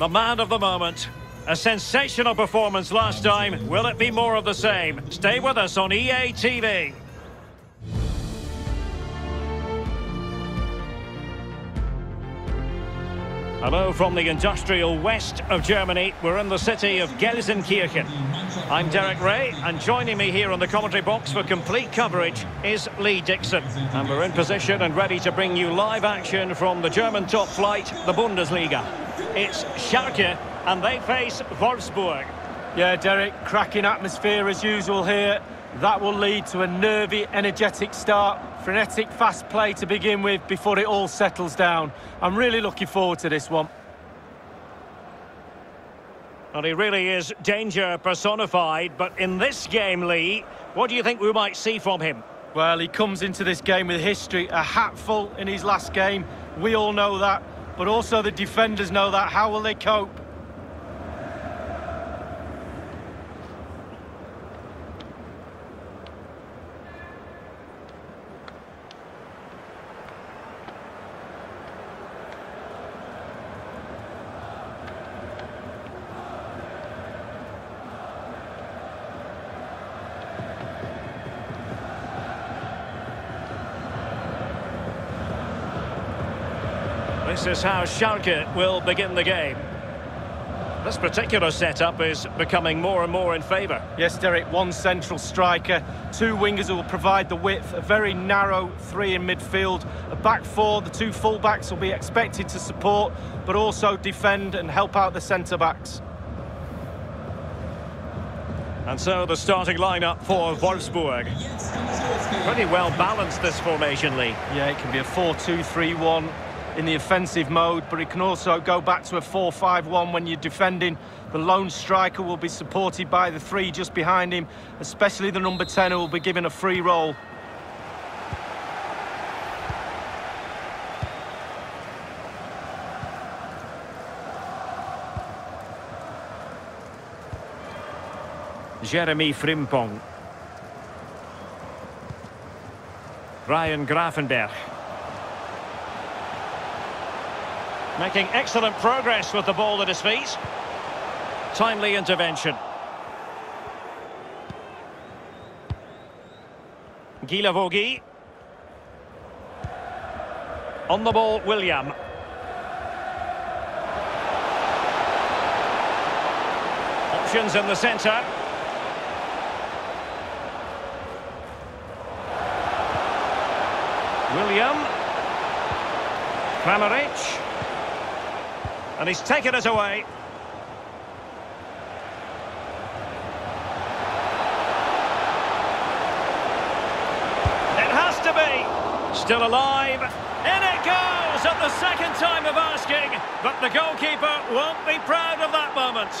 the man of the moment. A sensational performance last time. Will it be more of the same? Stay with us on EA TV. Hello from the industrial west of Germany. We're in the city of Gelsenkirchen. I'm Derek Ray, and joining me here on the commentary box for complete coverage is Lee Dixon. And we're in position and ready to bring you live action from the German top flight, the Bundesliga. It's Schalke, and they face Wolfsburg. Yeah, Derek, cracking atmosphere as usual here. That will lead to a nervy, energetic start. Frenetic, fast play to begin with before it all settles down. I'm really looking forward to this one. Well, he really is danger personified, but in this game, Lee, what do you think we might see from him? Well, he comes into this game with history, a hatful in his last game. We all know that, but also the defenders know that. How will they cope? This is how Schalke will begin the game. This particular setup is becoming more and more in favour. Yes, Derek, one central striker, two wingers who will provide the width, a very narrow three in midfield, a back four, the two full-backs will be expected to support, but also defend and help out the centre-backs. And so the starting lineup for Wolfsburg. Pretty well balanced this formation, Lee. Yeah, it can be a 4-2-3-1 in the offensive mode, but it can also go back to a 4-5-1 when you're defending. The lone striker will be supported by the three just behind him, especially the number 10 who will be given a free role. Jeremy Frimpong. Ryan Gravenberch. Making excellent progress with the ball at his feet. Timely intervention. Guilavogui. On the ball, William. Options in the centre. William. Kramaric. And he's taken it away. It has to be. Still alive. In it goes at the second time of asking. But the goalkeeper won't be proud of that moment.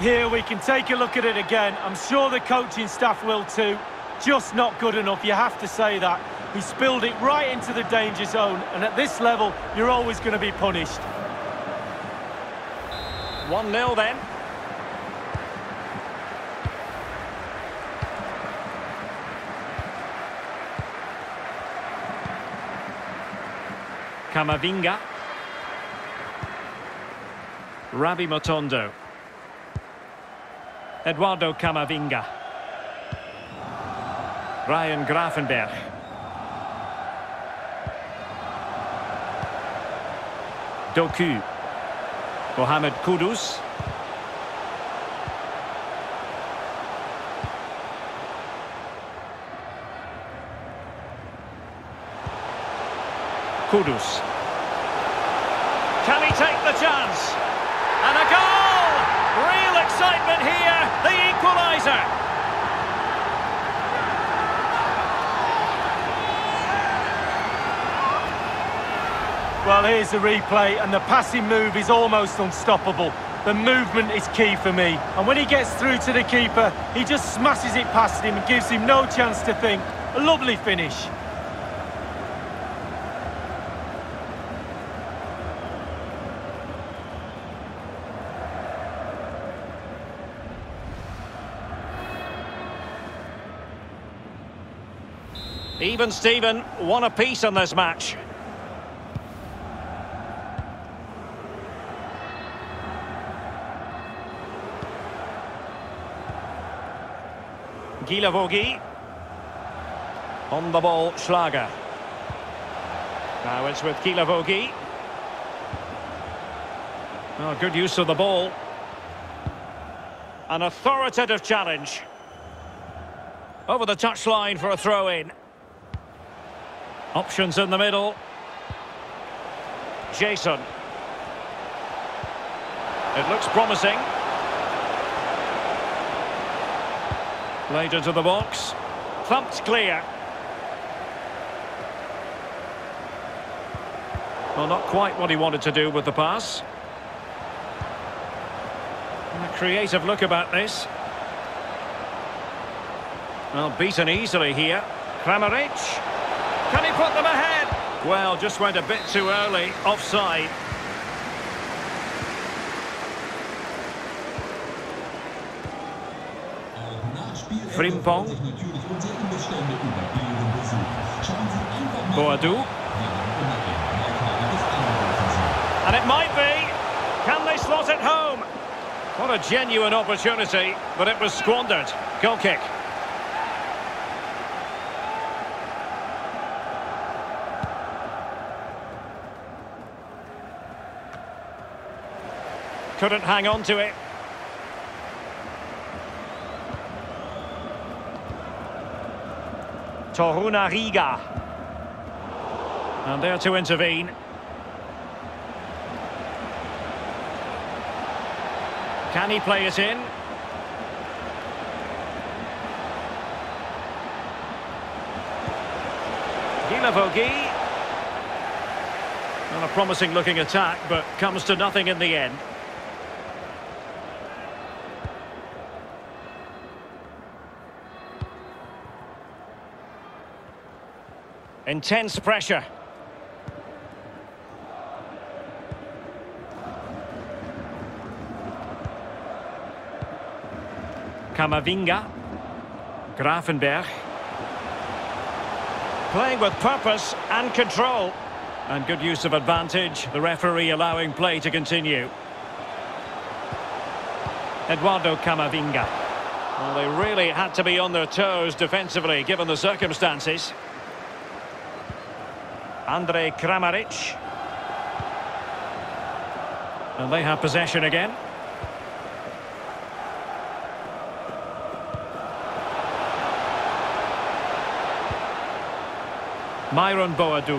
Here we can take a look at it again. I'm sure the coaching staff will too. Just not good enough, you have to say that. He spilled it right into the danger zone, and at this level, you're always going to be punished. 1-0 then. Camavinga. Rabbi Matondo. Eduardo Camavinga. Ryan Gravenberch. Doku. Mohamed Kudus. Kudus. Can he take the chance? And a goal! Real excitement here, the equaliser. Well, here's the replay, and the passing move is almost unstoppable. The movement is key for me. And when he gets through to the keeper, he just smashes it past him and gives him no chance to think. A lovely finish. Even Steven, one apiece on this match. Guilavogui. On the ball, Schlager. Now it's with Guilavogui. Oh, good use of the ball. An authoritative challenge. Over the touchline for a throw-in. Options in the middle. Jason. It looks promising. Played into the box. Thumped clear. Well, not quite what he wanted to do with the pass. A creative look about this. Well, beaten easily here. Kramaric. Can he put them ahead? Well, just went a bit too early. Offside. Frimpong. Boadu. And it might be. Can they slot it home? What a genuine opportunity, but it was squandered. Goal kick. Couldn't hang on to it. Torunarigha. And there to intervene. Can he play it in? Guilavogui. Not a promising looking attack, but comes to nothing in the end. Intense pressure. Camavinga. Gravenberch. Playing with purpose and control. And good use of advantage. The referee allowing play to continue. Eduardo Camavinga. Well, they really had to be on their toes defensively, given the circumstances. Andrej Kramaric. And they have possession again. Myron Boadu.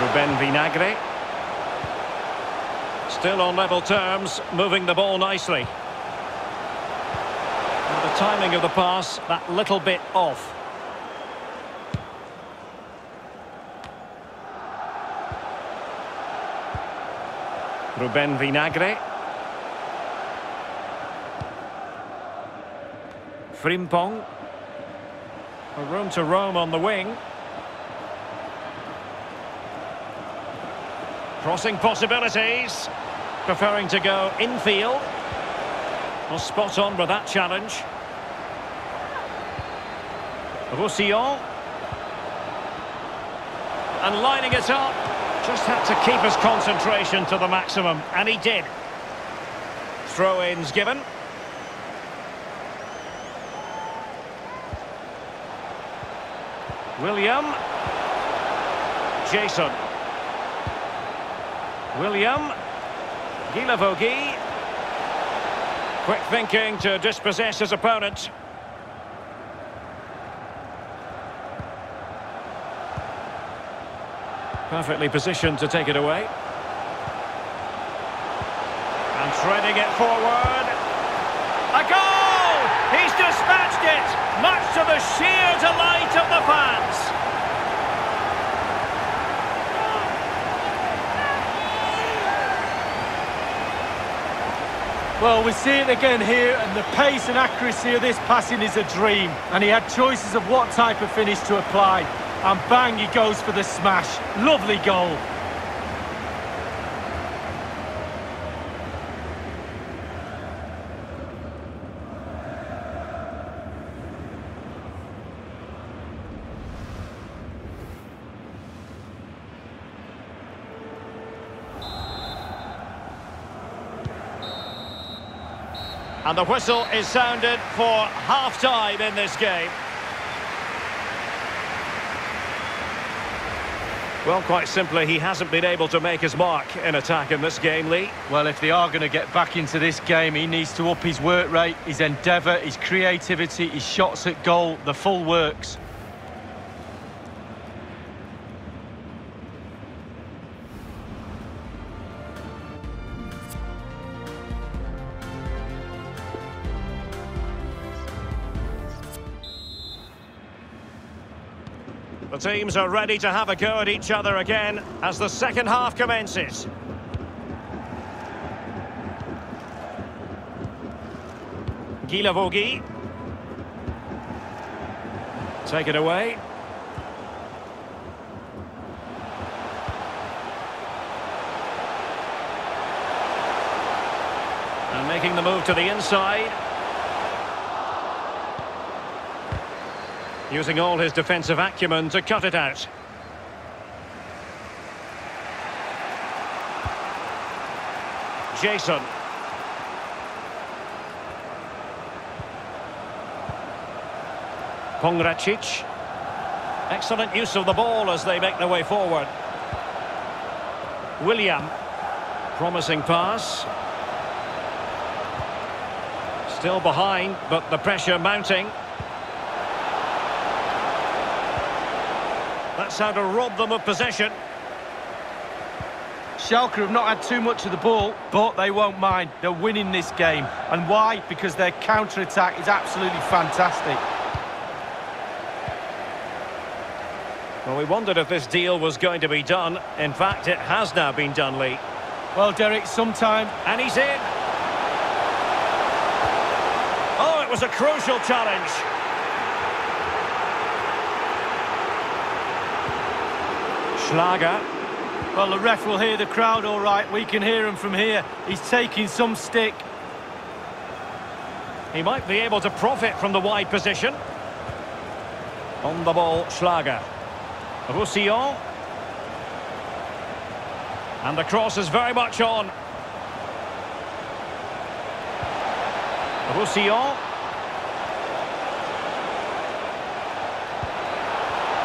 Ruben Vinagre. Still on level terms, moving the ball nicely. Timing of the pass, that little bit off. Ruben Vinagre. Frimpong. A room to roam on the wing. Crossing possibilities. Preferring to go infield. Well, spot on with that challenge. Roussillon. And lining it up. Just had to keep his concentration to the maximum, and he did. Throw-ins given. William. Jason. William. Guilavogui. Quick thinking to dispossess his opponent. Perfectly positioned to take it away. And threading it forward. A goal! He's dispatched it, much to the sheer delight of the fans. Well, we see it again here, and the pace and accuracy of this passing is a dream. And he had choices of what type of finish to apply. And bang, he goes for the smash. Lovely goal. And the whistle is sounded for half-time in this game. Well, quite simply, he hasn't been able to make his mark in attack in this game, Lee. Well, if they are going to get back into this game, he needs to up his work rate, his endeavour, his creativity, his shots at goal, the full works. The teams are ready to have a go at each other again as the second half commences. Guilavogui. Take it away. And making the move to the inside. Using all his defensive acumen to cut it out. Jason. Pongracic. Excellent use of the ball as they make their way forward. William. Promising pass. Still behind, but the pressure mounting. That's how to rob them of possession. Schalke have not had too much of the ball, but they won't mind. They're winning this game. And why? Because their counter-attack is absolutely fantastic. Well, we wondered if this deal was going to be done. In fact, it has now been done, Lee. Well, Derek, sometime... And he's in. Oh, it was a crucial challenge. Schlager. Well, the ref will hear the crowd all right. We can hear him from here. He's taking some stick. He might be able to profit from the wide position. On the ball, Schlager. Roussillon. And the cross is very much on. Roussillon.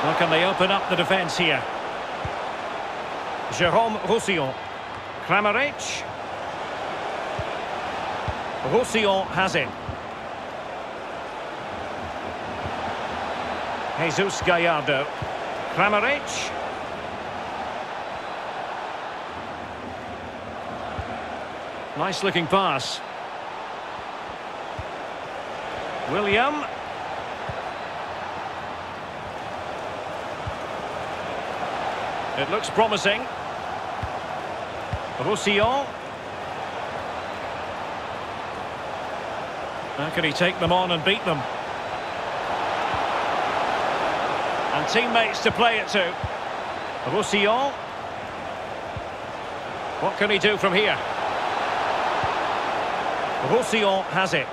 How can they open up the defence here? Jérôme Roussillon. Kramaric. Roussillon has it. Jesus Gallardo. Kramaric. Nice looking pass. William. It looks promising. Roussillon. How can he take them on and beat them? And teammates to play it to. Roussillon. What can he do from here? Roussillon has it.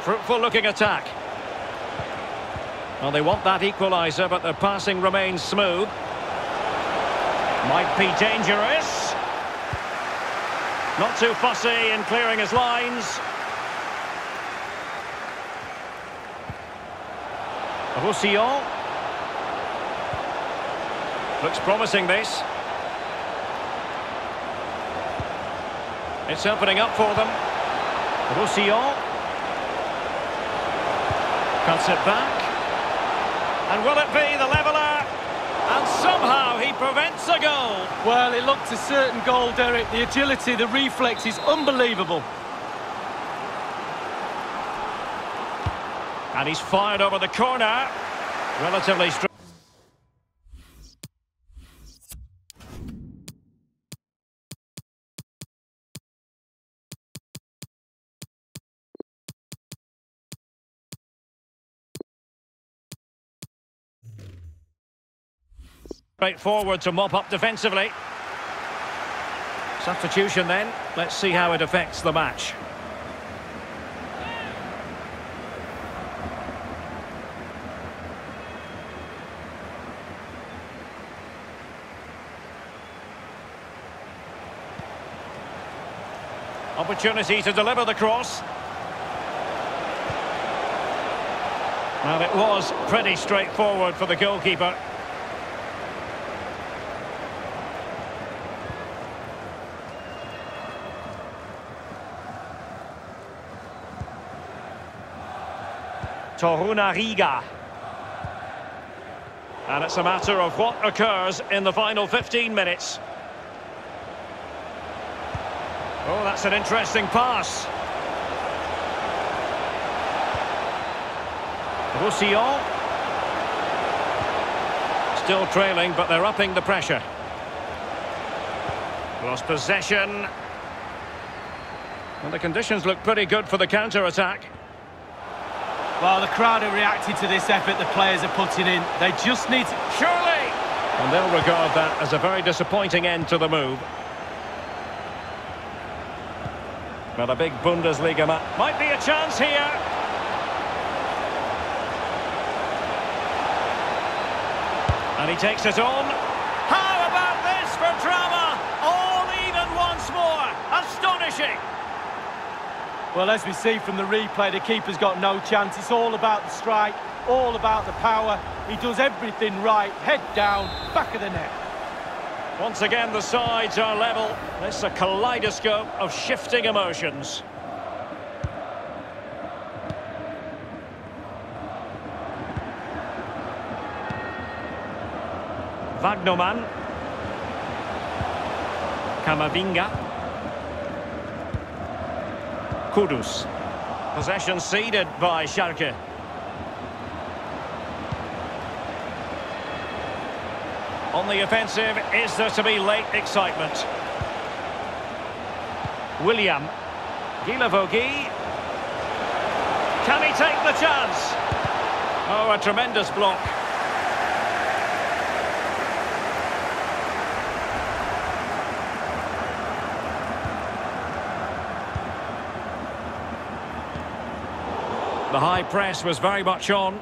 Fruitful looking attack. Well, they want that equaliser, but the passing remains smooth. Might be dangerous. Not too fussy in clearing his lines. Roussillon. Looks promising, this. It's opening up for them. Roussillon. Cuts it back. And will it be the leveller? Somehow he prevents a goal. Well, it looked a certain goal, Derek. The agility, the reflex is unbelievable. And he's fired over the corner. Relatively strong. Straight forward to mop up defensively. Substitution then. Let's see how it affects the match. Opportunity to deliver the cross. Well, it was pretty straightforward for the goalkeeper. Torunarigha. And it's a matter of what occurs in the final 15 minutes. Oh, that's an interesting pass. Roussillon. Still trailing, but they're upping the pressure. Lost possession. And the conditions look pretty good for the counter-attack. Well, the crowd have reacted to this effort the players are putting in. They just need to... Surely! And they'll regard that as a very disappointing end to the move. But a big Bundesliga match. Might be a chance here. And he takes it on. How about this for drama? All even once more. Astonishing. Well, as we see from the replay, the keeper's got no chance. It's all about the strike, all about the power. He does everything right. Head down, back of the net. Once again, the sides are level. This is a kaleidoscope of shifting emotions. Wagnermann. Camavinga. Kudus. Possession ceded by Schalke. On the offensive, is there to be late excitement? William. Guilavogui. Can he take the chance? Oh, a tremendous block. The high press was very much on.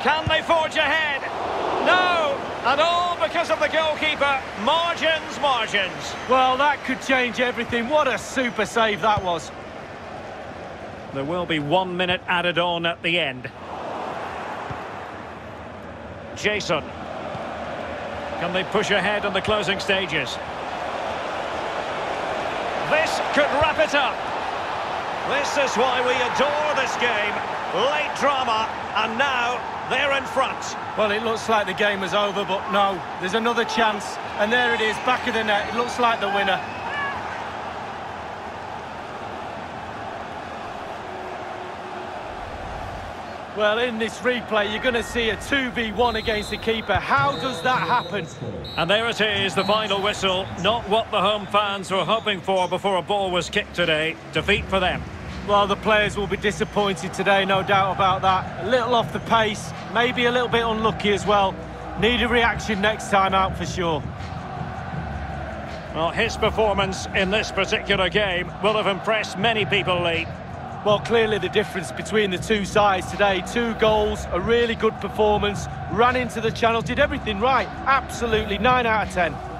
Can they forge ahead? No! And all because of the goalkeeper. Margins, margins. Well, that could change everything. What a super save that was. There will be one minute added on at the end. Jason. Can they push ahead in the closing stages? This could wrap it up. This is why we adore this game. Late drama, and now they're in front. Well, it looks like the game is over, but no, there's another chance. And there it is, back of the net. It looks like the winner. Well, in this replay, you're going to see a 2v1 against the keeper. How does that happen? And there it is, the final whistle. Not what the home fans were hoping for before a ball was kicked today. Defeat for them. Well, the players will be disappointed today, no doubt about that. A little off the pace, maybe a little bit unlucky as well. Need a reaction next time out for sure. Well, his performance in this particular game will have impressed many people, Lee. Well, clearly the difference between the two sides today. Two goals, a really good performance, ran into the channel, did everything right. Absolutely, 9 out of 10.